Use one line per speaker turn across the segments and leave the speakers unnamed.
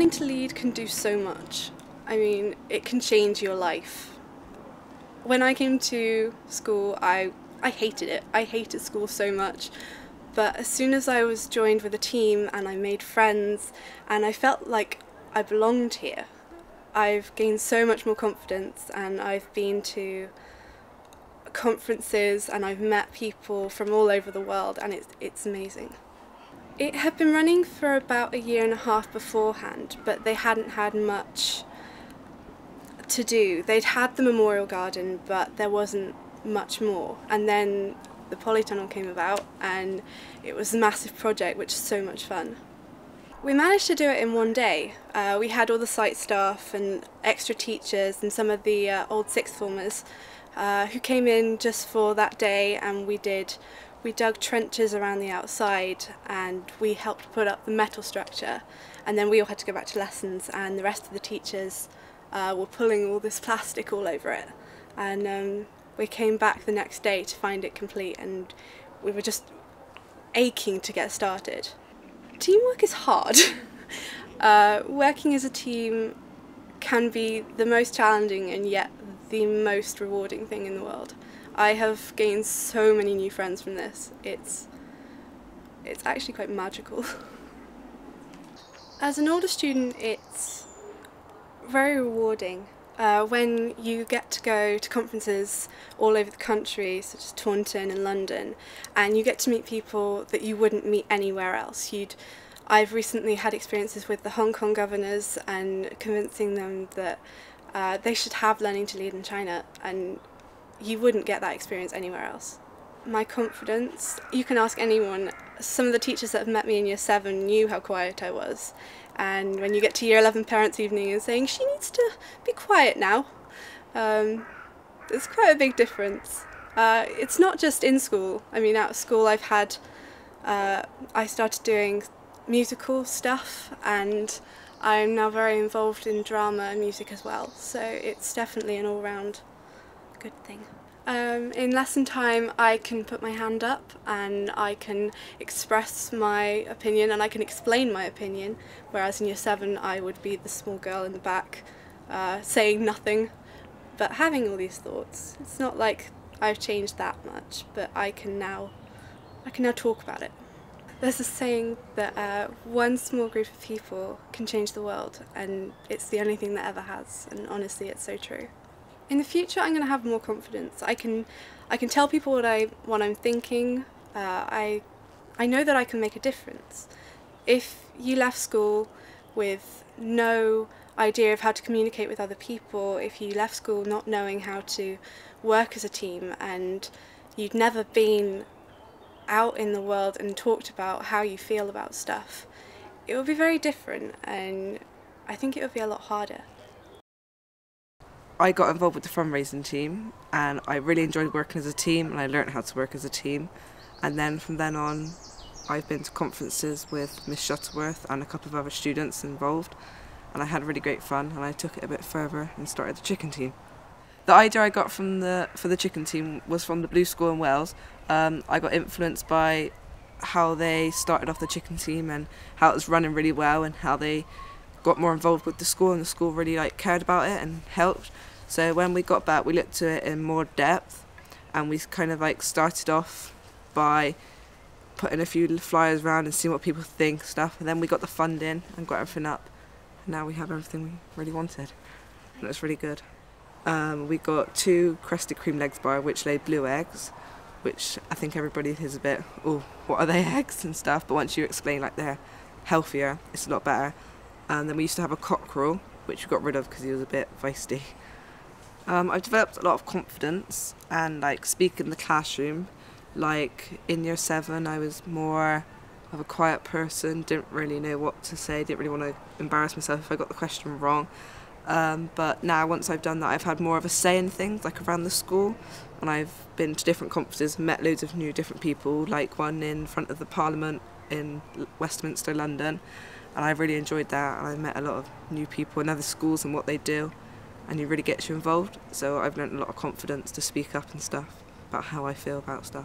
Learning to lead can do so much. I mean, it can change your life. When I came to school, I, I hated it. I hated school so much. But as soon as I was joined with a team and I made friends and I felt like I belonged here, I've gained so much more confidence and I've been to conferences and I've met people from all over the world and it's, it's amazing. It had been running for about a year and a half beforehand, but they hadn't had much to do. They'd had the memorial garden, but there wasn't much more. And then the polytunnel came about, and it was a massive project, which is so much fun. We managed to do it in one day. Uh, we had all the site staff and extra teachers and some of the uh, old sixth formers uh, who came in just for that day and we did we dug trenches around the outside and we helped put up the metal structure and then we all had to go back to lessons and the rest of the teachers uh, were pulling all this plastic all over it and um, we came back the next day to find it complete and we were just aching to get started. Teamwork is hard. uh, working as a team can be the most challenging and yet the most rewarding thing in the world. I have gained so many new friends from this. It's it's actually quite magical. As an older student, it's very rewarding uh, when you get to go to conferences all over the country, such as Taunton and London, and you get to meet people that you wouldn't meet anywhere else. You'd, I've recently had experiences with the Hong Kong governors and convincing them that uh, they should have learning to lead in China, and you wouldn't get that experience anywhere else. My confidence, you can ask anyone. Some of the teachers that have met me in year seven knew how quiet I was. And when you get to year 11 parents evening and saying she needs to be quiet now, um, there's quite a big difference. Uh, it's not just in school. I mean, out of school, I've had, uh, I started doing musical stuff and I'm now very involved in drama and music as well, so it's definitely an all-round good thing. Um, in lesson time I can put my hand up and I can express my opinion and I can explain my opinion, whereas in year 7 I would be the small girl in the back uh, saying nothing but having all these thoughts. It's not like I've changed that much, but I can now, I can now talk about it. There's a saying that uh, one small group of people can change the world, and it's the only thing that ever has, and honestly, it's so true. In the future, I'm going to have more confidence. I can, I can tell people what I what I'm thinking. Uh, I, I know that I can make a difference. If you left school with no idea of how to communicate with other people, if you left school not knowing how to work as a team, and you'd never been out in the world and talked about how you feel about stuff, it would be very different and I think it would be a lot harder.
I got involved with the fundraising team and I really enjoyed working as a team and I learned how to work as a team. And then from then on, I've been to conferences with Miss Shuttleworth and a couple of other students involved and I had really great fun and I took it a bit further and started the chicken team. The idea I got from the for the chicken team was from the Blue School in Wells um, I got influenced by how they started off the chicken team and how it was running really well and how they got more involved with the school and the school really like cared about it and helped. So when we got back, we looked to it in more depth, and we kind of like started off by putting a few flyers around and seeing what people think stuff, and then we got the funding and got everything up. And now we have everything we really wanted, and it's really good. Um, we got two crested cream Legbars which laid blue eggs which I think everybody is a bit, oh, what are they eggs and stuff. But once you explain like they're healthier, it's a lot better. And then we used to have a cockerel, which we got rid of because he was a bit feisty. Um, I've developed a lot of confidence and like speak in the classroom. Like in year seven, I was more of a quiet person, didn't really know what to say, didn't really want to embarrass myself if I got the question wrong. Um, but now, once I've done that, I've had more of a say in things, like around the school. And I've been to different conferences, met loads of new different people, like one in front of the Parliament in Westminster, London. And I really enjoyed that. And I met a lot of new people in other schools and what they do. And it really gets you involved. So I've learned a lot of confidence to speak up and stuff about how I feel about stuff.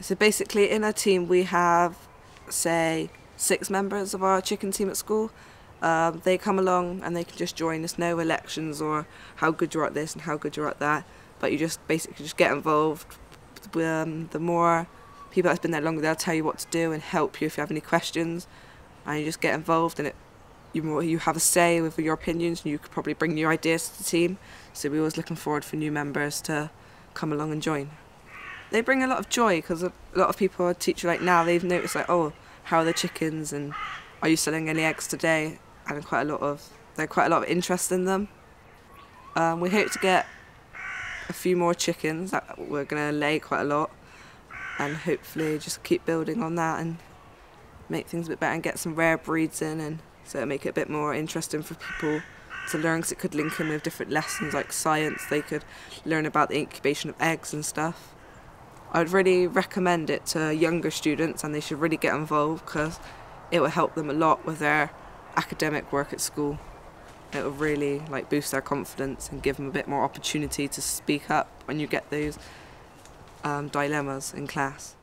So basically, in our team, we have, say, six members of our chicken team at school Um, they come along and they can just join. There's no elections or how good you're at this and how good you're at that, but you just basically just get involved. Um, the more people that's been there longer, they'll tell you what to do and help you if you have any questions, and you just get involved and it. You you have a say with your opinions, and you could probably bring new ideas to the team. So we're always looking forward for new members to come along and join. They bring a lot of joy because a lot of people are teaching like now they've noticed like oh how are the chickens and are you selling any eggs today and quite a lot of there's quite a lot of interest in them. Um, we hope to get a few more chickens. That we're going to lay quite a lot, and hopefully just keep building on that and make things a bit better and get some rare breeds in, and so make it a bit more interesting for people to learn. Because it could link in with different lessons like science. They could learn about the incubation of eggs and stuff. I would really recommend it to younger students, and they should really get involved because it will help them a lot with their academic work at school. It will really like boost their confidence and give them a bit more opportunity to speak up when you get those um, dilemmas in class.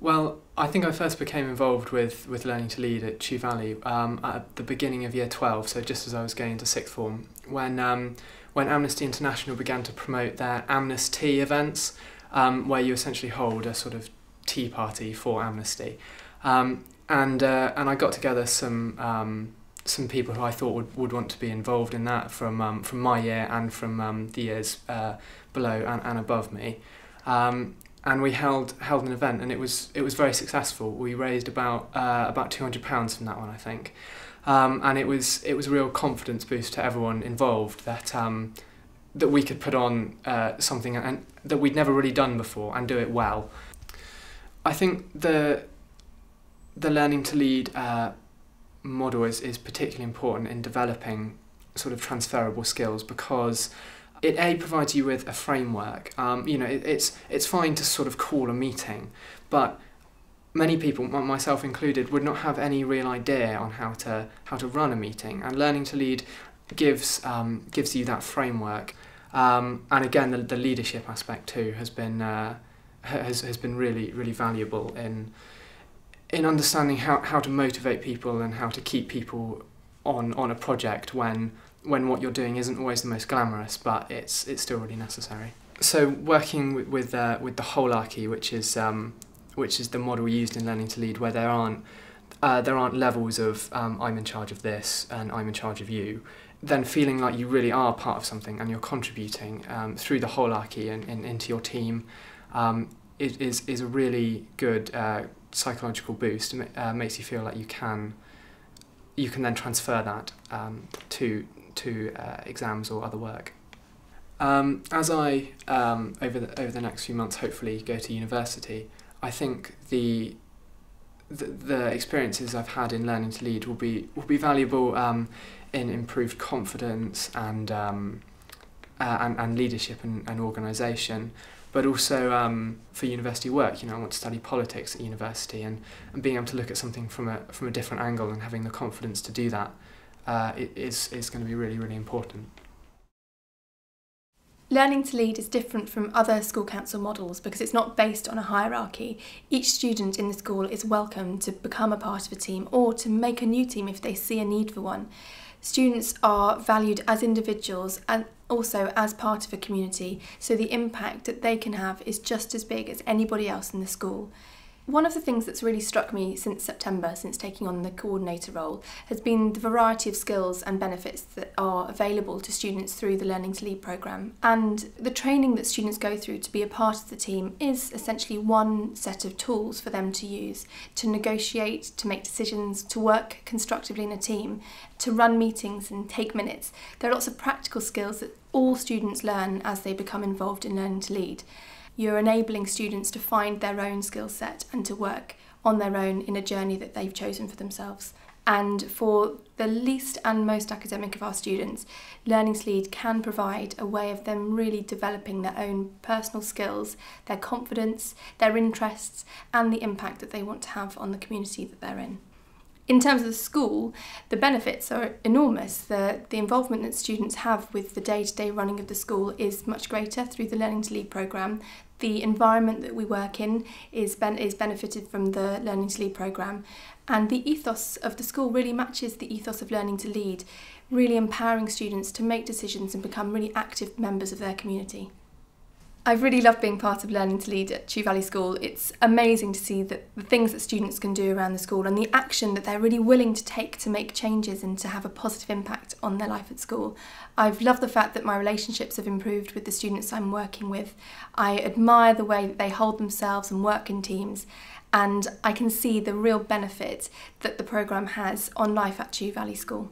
Well, I think I first became involved with, with learning to lead at Chew Valley um, at the beginning of year 12, so just as I was going into sixth form, when, um, when Amnesty International began to promote their Amnesty events, um, where you essentially hold a sort of tea party for Amnesty. Um, and uh, and I got together some um, some people who I thought would, would want to be involved in that from um, from my year and from the years uh, below and, and above me. Um, and we held held an event and it was it was very successful. We raised about uh, about two hundred pounds from that one, I think. Um, and it was it was a real confidence boost to everyone involved that um, that we could put on uh, something and that we'd never really done before and do it well. I think the the learning to lead uh, model is, is particularly important in developing sort of transferable skills because it a provides you with a framework. Um, you know, it, it's it's fine to sort of call a meeting, but many people, myself included, would not have any real idea on how to how to run a meeting. And learning to lead gives um, gives you that framework. Um, and again, the, the leadership aspect too has been uh, has has been really really valuable in in understanding how, how to motivate people and how to keep people on on a project when when what you're doing isn't always the most glamorous, but it's it's still really necessary. So working with with, uh, with the holarchy, which is um, which is the model used in learning to lead, where there aren't uh, there aren't levels of um, I'm in charge of this and I'm in charge of you. Then feeling like you really are part of something and you're contributing um, through the holarchy and, and into your team um, is is a really good uh, psychological boost. It uh, makes you feel like you can you can then transfer that um, to to uh, exams or other work. Um, as I um, over the over the next few months hopefully go to university, I think the the, the experiences I've had in learning to lead will be will be valuable um, in improved confidence and um, uh, and, and leadership and, and organisation but also um, for university work. You know, I want to study politics at university, and, and being able to look at something from a from a different angle and having the confidence to do that uh, is is going to be really really important.
Learning to lead is different from other school council models because it's not based on a hierarchy. Each student in the school is welcome to become a part of a team or to make a new team if they see a need for one. Students are valued as individuals and also as part of a community, so the impact that they can have is just as big as anybody else in the school. One of the things that's really struck me since September, since taking on the coordinator role, has been the variety of skills and benefits that are available to students through the Learning to Lead programme. And the training that students go through to be a part of the team is essentially one set of tools for them to use to negotiate, to make decisions, to work constructively in a team, to run meetings and take minutes. There are lots of practical skills that all students learn as they become involved in Learning to Lead you're enabling students to find their own skill set and to work on their own in a journey that they've chosen for themselves. And for the least and most academic of our students, Learning to Lead can provide a way of them really developing their own personal skills, their confidence, their interests, and the impact that they want to have on the community that they're in. in terms of the school, the benefits are enormous. The, the involvement that students have with the day-to-day -day running of the school is much greater through the Learning to Lead programme. The environment that we work in is, ben is benefited from the Learning to Lead programme. And the ethos of the school really matches the ethos of Learning to Lead, really empowering students to make decisions and become really active members of their community. I've really loved being part of Learning to Lead at Chew Valley School. It's amazing to see that the things that students can do around the school and the action that they're really willing to take to make changes and to have a positive impact on their life at school. I've loved the fact that my relationships have improved with the students I'm working with. I admire the way that they hold themselves and work in teams, and I can see the real benefit that the programme has on life at Chew Valley School.